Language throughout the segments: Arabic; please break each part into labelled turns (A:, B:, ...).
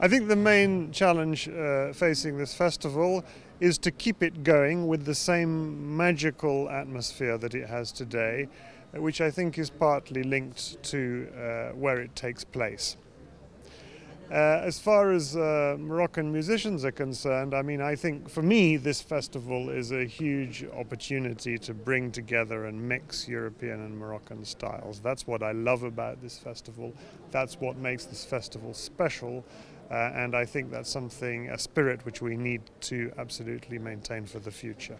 A: I think the main challenge uh, facing this festival is to keep it going with the same magical atmosphere that it has today, which I think is partly linked to uh, where it takes place. Uh, as far as uh, Moroccan musicians are concerned, I mean, I think for me this festival is a huge opportunity to bring together and mix European and Moroccan styles. That's what I love about this festival. That's what makes this festival special. Uh, and I think that's something, a spirit which we need to absolutely maintain for the future.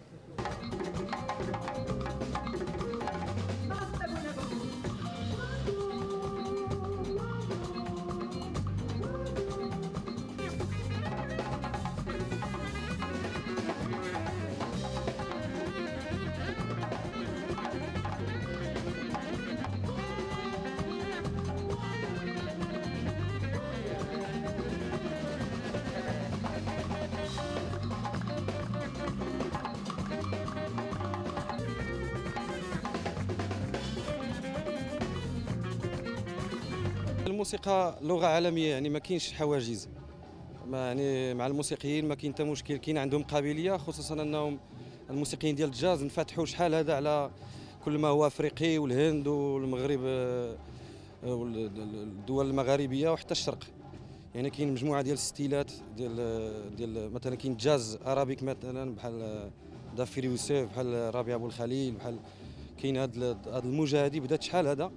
B: الموسيقى لغة عالمية يعني ما كاينش حواجز. ما يعني مع الموسيقيين ما كاين حتى مشكل كاين عندهم قابلية خصوصا أنهم الموسيقيين ديال الجاز انفتحوا شحال هذا على كل ما هو أفريقي والهند والمغرب آه، والدول المغاربية وحتى الشرق. يعني كاين مجموعة ديال الستيلات ديال ديال مثلا كاين jazz arabique مثلا بحال ظافر يوسف بحال ربيع أبو الخليل بحال كاين هذا الموجه هذه بدات شحال هذا؟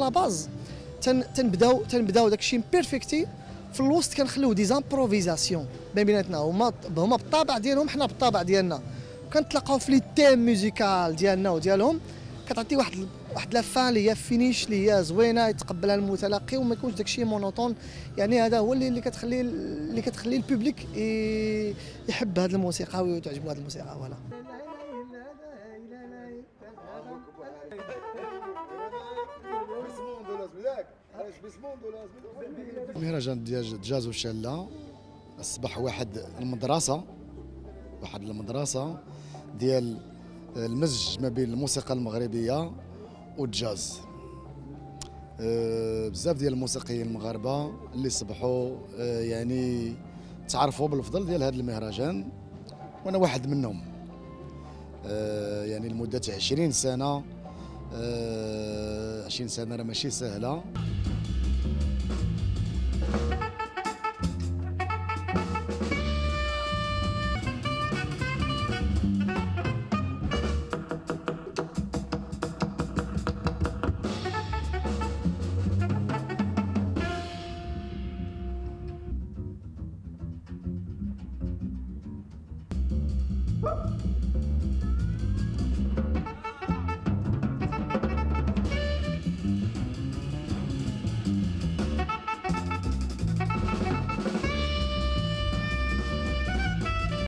C: لا باز تنبداو تنبداو داكشي بيرفكتي في الوسط كنخليو دي زامبروفيزاسيون بين بيناتنا. هما هما بالطابع ديالهم حنا بالطابع ديالنا. كنتلاقاو في لي تيم ميوزيكال ديالنا وديالهم. كتعطي واحد واحد لافان اللي هي فينيش اللي هي زوينة يتقبلها المتلقي وما يكونش داكشي مونوتون يعني هذا هو اللي كتخلي اللي كتخلي البوبليك يحب هذه الموسيقى وتعجبو هذه الموسيقى فوالا.
D: مهرجان ديال جاز وشلة. أصبح واحد المدرسة واحد المدرسة ديال المزج ما بين الموسيقى المغربية والجاز. أه بزاف ديال الموسيقيين المغاربة اللي صبحوا أه يعني تعرفوا بالفضل ديال هذا المهرجان وأنا واحد منهم. أه يعني لمدة 20 سنة 20 سنة راه ماشي سهلة. Woo!